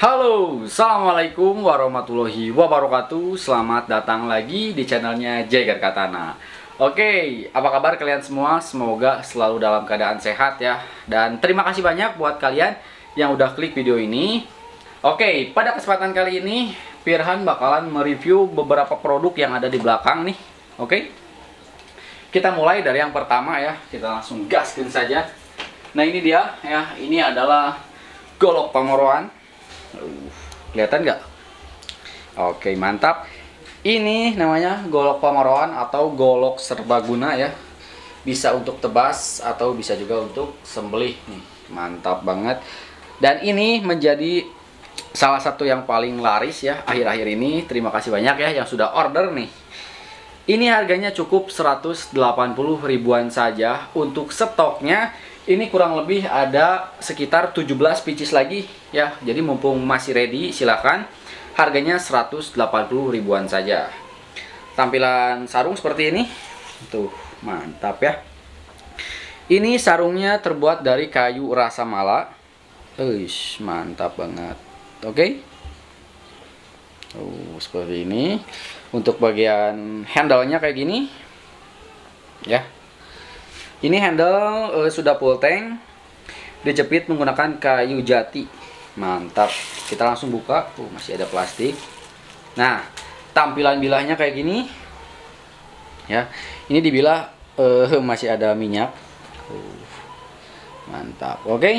Halo, Assalamualaikum warahmatullahi wabarakatuh. Selamat datang lagi di channelnya Jagger Katana. Oke, apa kabar kalian semua? Semoga selalu dalam keadaan sehat ya. Dan terima kasih banyak buat kalian yang udah klik video ini. Oke, pada kesempatan kali ini Firhan bakalan mereview beberapa produk yang ada di belakang nih. Oke? Kita mulai dari yang pertama ya. Kita langsung gaskin saja. Nah ini dia ya, ini adalah golok pamoroan Uh, kelihatan nggak? Oke, mantap. Ini namanya golok pamoroan atau golok serbaguna ya. Bisa untuk tebas atau bisa juga untuk sembelih nih. Mantap banget. Dan ini menjadi salah satu yang paling laris ya akhir-akhir ini. Terima kasih banyak ya yang sudah order nih. Ini harganya cukup 180 ribuan saja untuk stoknya ini kurang lebih ada sekitar 17 pieces lagi ya. Jadi mumpung masih ready silahkan. Harganya 180 ribuan saja. Tampilan sarung seperti ini. Tuh, mantap ya. Ini sarungnya terbuat dari kayu rasa mala. Uish, mantap banget. Oke. Okay? Oh, seperti ini. Untuk bagian handle-nya kayak gini. Ya, ini handle uh, sudah full tank. Dijepit menggunakan kayu jati. Mantap. Kita langsung buka. Oh, masih ada plastik. Nah, tampilan bilahnya kayak gini. Ya. Ini dibilah uh, masih ada minyak. Uh, mantap. Oke. Okay.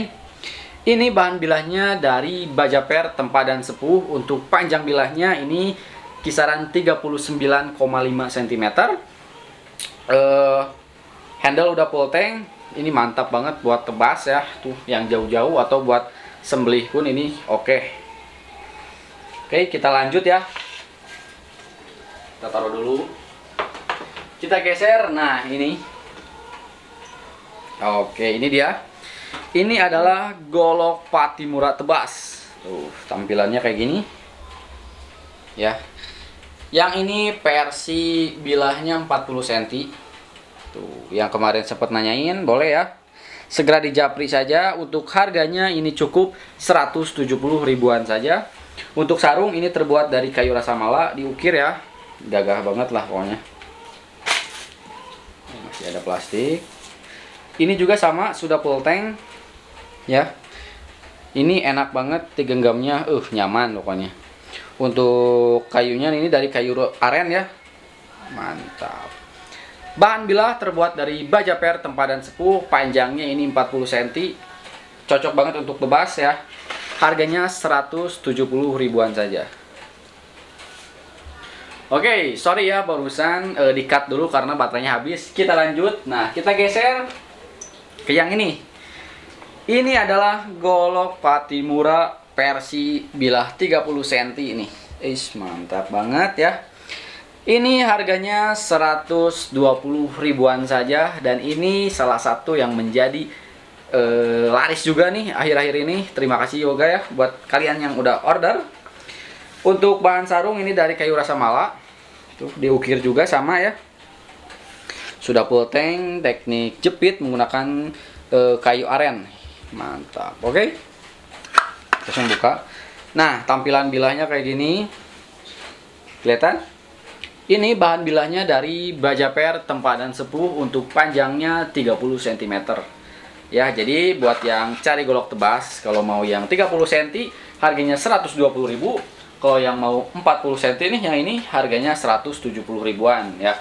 Ini bahan bilahnya dari baja per tempat dan sepuh. Untuk panjang bilahnya ini kisaran 39,5 cm. Uh, handle udah full tank. Ini mantap banget buat tebas ya tuh yang jauh-jauh atau buat sembelih pun ini oke. Okay. oke okay, kita lanjut ya. Kita taruh dulu. Kita geser. Nah ini. Oke okay, ini dia. Ini adalah golok patimura tebas. Tuh tampilannya kayak gini. Ya. Yang ini versi bilahnya 40 cm Tuh, yang kemarin sempat nanyain boleh ya. Segera dijapri saja. Untuk harganya ini cukup 170 ribuan saja. Untuk sarung ini terbuat dari kayu rasa mala, diukir ya. Gagah banget lah pokoknya. Masih ada plastik. Ini juga sama, sudah full tank. Ya. Ini enak banget digenggamnya, uh nyaman pokoknya. Untuk kayunya ini dari kayu aren ya. Mantap. Bahan bilah terbuat dari baja per tempadan sepuh, panjangnya ini 40 cm. Cocok banget untuk bebas ya. Harganya 170 ribuan saja. Oke, okay, sorry ya barusan uh, di-cut dulu karena baterainya habis. Kita lanjut. Nah, kita geser ke yang ini. Ini adalah golok Patimura versi bilah 30 cm ini. Is mantap banget ya. Ini harganya 120 ribuan saja dan ini salah satu yang menjadi uh, laris juga nih akhir-akhir ini. Terima kasih Yoga ya buat kalian yang udah order. Untuk bahan sarung ini dari kayu rasa mala. Tuh diukir juga sama ya. Sudah full tank, teknik jepit menggunakan uh, kayu aren. Mantap. Oke. Okay? Langsung buka. Nah, tampilan bilahnya kayak gini. Kelihatan? Ini bahan bilahnya dari baja per tempadan sepuh untuk panjangnya 30 cm. Ya, jadi buat yang cari golok tebas, kalau mau yang 30 cm harganya 120.000. Kalau yang mau 40 cm nih yang ini harganya 170 ribuan ya.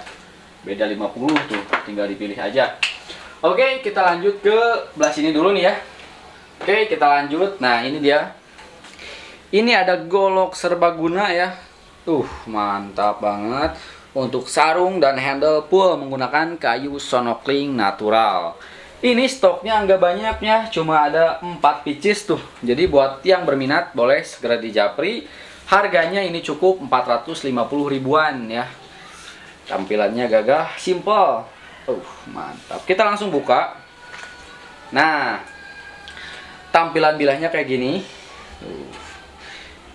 Beda 50 tuh, tinggal dipilih aja. Oke, kita lanjut ke belah sini dulu nih ya. Oke, kita lanjut. Nah, ini dia. Ini ada golok serbaguna ya Uh, mantap banget. Untuk sarung dan handle full menggunakan kayu sonokling natural. Ini stoknya nggak banyaknya, cuma ada 4 pieces tuh. Jadi buat yang berminat boleh segera dijapri. Harganya ini cukup 450 ribuan ya. Tampilannya gagah, simple. Uh, mantap. Kita langsung buka. Nah, tampilan bilahnya kayak gini. Uh,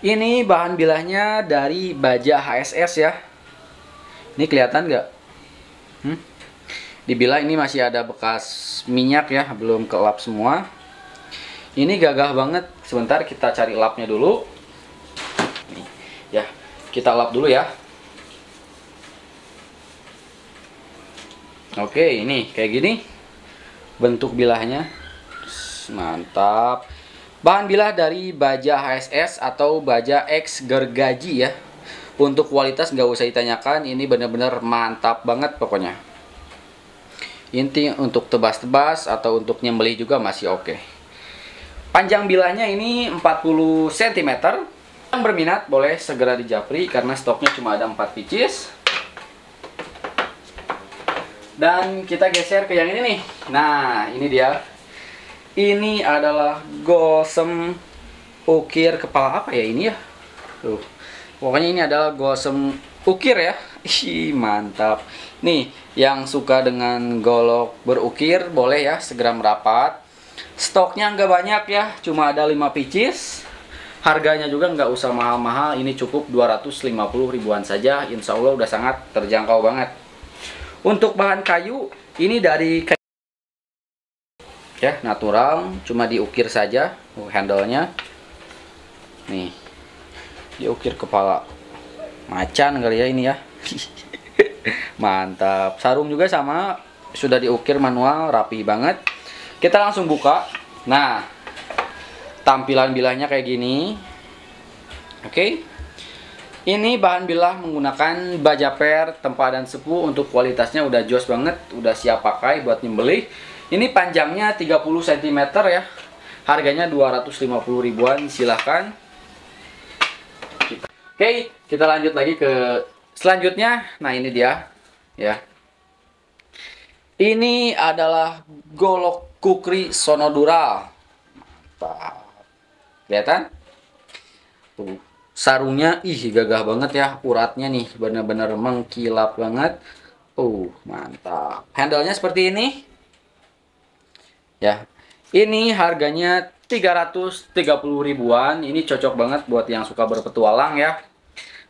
ini bahan bilahnya dari baja HSS ya. Ini kelihatan nggak? Hmm? Dibilah ini masih ada bekas minyak ya, belum kelap semua. Ini gagah banget. Sebentar kita cari lapnya dulu. kita lap dulu ya. Oke, ini kayak gini bentuk bilahnya. Mantap. Bahan bilah dari baja HSS atau baja X gergaji ya. Untuk kualitas nggak usah ditanyakan, ini benar-benar mantap banget pokoknya. Inti untuk tebas-tebas atau untuk nyembelih juga masih oke. Panjang bilahnya ini 40 cm. Yang berminat boleh segera dijapri karena stoknya cuma ada 4 pieces. Dan kita geser ke yang ini nih. Nah, ini dia. Ini adalah gosem ukir kepala apa ya ini ya? Tuh. Pokoknya ini adalah gosem ukir ya. Ih, mantap. Nih, yang suka dengan golok berukir boleh ya segera merapat. Stoknya nggak banyak ya, cuma ada 5 pieces. Harganya juga nggak usah mahal-mahal, ini cukup 250 ribuan saja. Insya Allah udah sangat terjangkau banget. Untuk bahan kayu, ini dari kayu ya natural, cuma diukir saja uh, handle-nya. Nih, diukir kepala macan kali ya ini ya. Mantap. Sarung juga sama, sudah diukir manual, rapi banget. Kita langsung buka. Nah, tampilan bilahnya kayak gini. Oke. Okay. Ini bahan bilah menggunakan baja per, tempadan sepuh untuk kualitasnya udah jos banget, udah siap pakai buat nyembelih. Ini panjangnya 30 cm ya. Harganya 250 ribuan, silahkan. Oke, kita lanjut lagi ke selanjutnya. Nah, ini dia ya. Ini adalah golok kukri sonodural. Mantap. Kelihatan? Tuh sarungnya ih gagah banget ya uratnya nih bener-bener mengkilap banget uh mantap handle-nya seperti ini ya. Ini harganya 330 ribuan. Ini cocok banget buat yang suka berpetualang ya.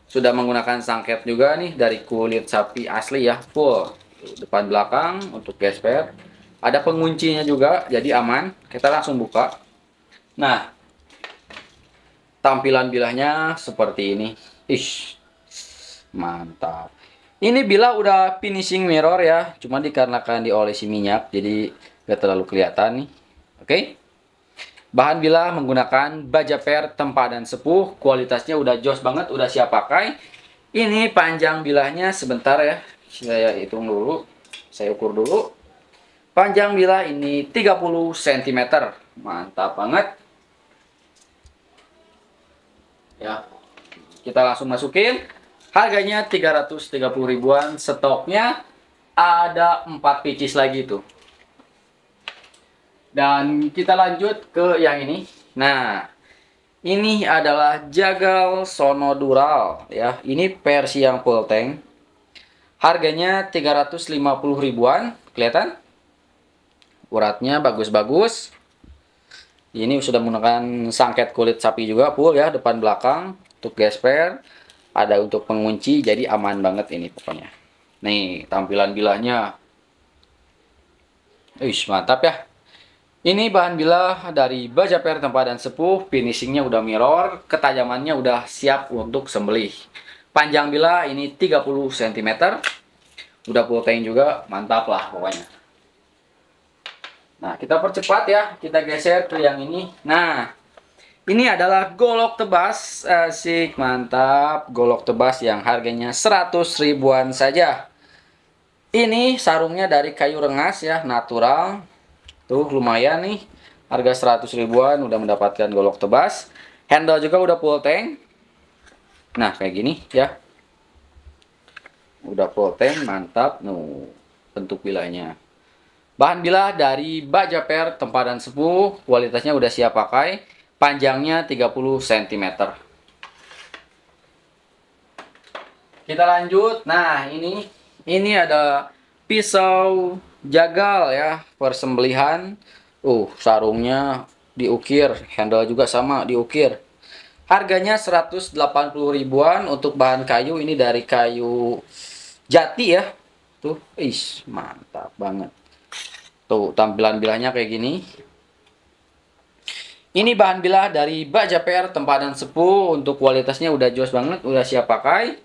Sudah menggunakan sangket juga nih dari kulit sapi asli ya. Full. Depan belakang untuk gesper ada penguncinya juga jadi aman. Kita langsung buka. Nah tampilan bilahnya seperti ini. Ish mantap. Ini bila udah finishing mirror ya. Cuma dikarenakan diolesi minyak jadi gak terlalu kelihatan nih. Oke? Okay? bahan bila menggunakan baja per tempadan sepuh. Kualitasnya udah jos banget udah siap pakai. Ini panjang bilahnya sebentar ya. Saya hitung dulu. Saya ukur dulu. Panjang bilah ini 30 cm mantap banget. Ya kita langsung masukin. Harganya 330 ribuan. Stoknya ada 4 pieces lagi tuh dan kita lanjut ke yang ini. Nah ini adalah jagal sonodural ya. Ini versi yang full tank. Harganya 350 ribuan. Kelihatan? Uratnya bagus-bagus. Ini sudah menggunakan sangket kulit sapi juga full ya depan belakang untuk gesper. Ada untuk pengunci jadi aman banget ini pokoknya. Nih tampilan bilahnya Wih, mantap ya ini bahan bilah dari baja per tempadan sepuh finishingnya udah mirror ketajamannya udah siap untuk sembelih panjang bilah ini 30 cm udah tank juga mantap lah pokoknya Nah, kita percepat ya. Kita geser ke yang ini. Nah, ini adalah golok tebas. Asik, mantap. Golok tebas yang harganya 100 ribuan saja. Ini sarungnya dari kayu rengas ya, natural. Tuh, lumayan nih. Harga 100 ribuan udah mendapatkan golok tebas. Handle juga udah full tank. Nah, kayak gini ya. Udah full tank, mantap. Nuh, bentuk bilanya. Bahan bilah dari baja per tempadan sepuh, kualitasnya udah siap pakai, panjangnya 30 cm. Kita lanjut. Nah, ini ini ada pisau jagal ya, persembelihan. Uh, sarungnya diukir, handle juga sama diukir. Harganya 180 ribuan untuk bahan kayu ini dari kayu jati ya. Tuh, is mantap banget. Tuh tampilan bilahnya kayak gini. Ini bahan bilah dari Baja PR tempadan sepuh untuk kualitasnya udah jos banget, udah siap pakai.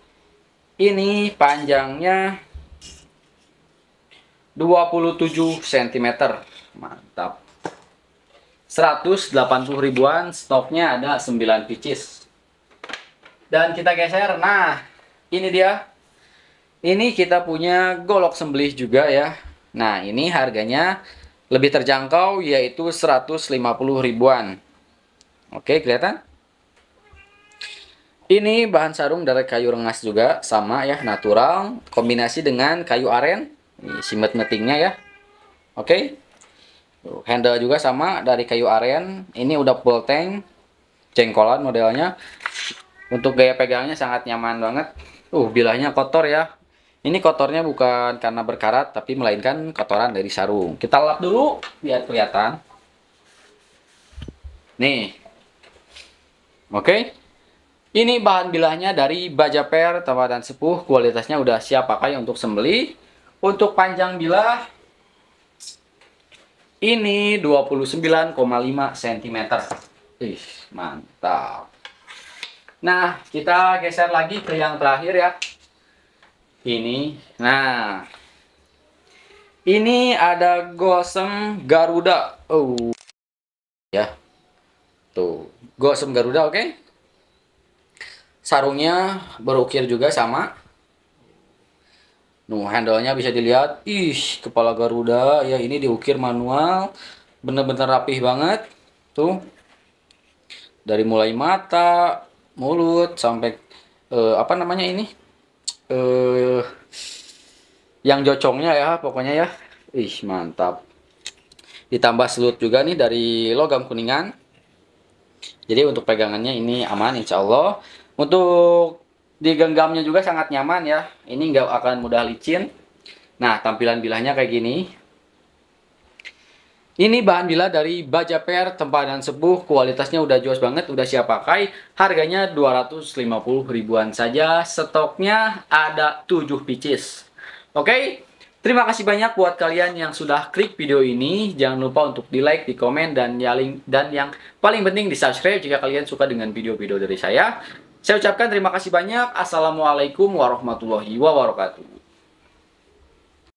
Ini panjangnya 27 cm. Mantap. 180 ribuan, stoknya ada 9 pieces. Dan kita geser. Nah, ini dia. Ini kita punya golok sembelih juga ya. Nah, ini harganya lebih terjangkau yaitu 150 ribuan. Oke, kelihatan? Ini bahan sarung dari kayu rengas juga sama ya, natural, kombinasi dengan kayu aren. Ini simet metingnya ya. Oke. Handle juga sama dari kayu aren. Ini udah full tank, cengkolan modelnya. Untuk gaya pegangnya sangat nyaman banget. Uh, bilahnya kotor ya. Ini kotornya bukan karena berkarat, tapi melainkan kotoran dari sarung. Kita lap dulu, biar kelihatan. Nih. Oke. Ini bahan bilahnya dari baja per, dan sepuh. Kualitasnya udah siap pakai untuk sembeli. Untuk panjang bilah, ini 29,5 cm. Ih, mantap. Nah, kita geser lagi ke yang terakhir ya ini nah ini ada gosem garuda oh ya tuh gosem garuda oke okay? sarungnya berukir juga sama Nuh, handle-nya bisa dilihat. Ih, kepala Garuda ya ini diukir manual. Bener-bener rapih banget. Tuh. Dari mulai mata, mulut sampai uh, apa namanya ini? eh yang jocongnya ya pokoknya ya ih mantap ditambah selut juga nih dari logam kuningan jadi untuk pegangannya ini aman insya Allah untuk digenggamnya juga sangat nyaman ya ini nggak akan mudah licin nah tampilan bilahnya kayak gini ini bahan bila dari Baja Per, tempadan sepuh, kualitasnya udah jos banget, udah siap pakai. Harganya 250 ribuan saja, stoknya ada 7 pieces. Oke, terima kasih banyak buat kalian yang sudah klik video ini. Jangan lupa untuk di like, di komen, dan yang paling penting di subscribe jika kalian suka dengan video-video dari saya. Saya ucapkan terima kasih banyak. Assalamualaikum warahmatullahi wabarakatuh.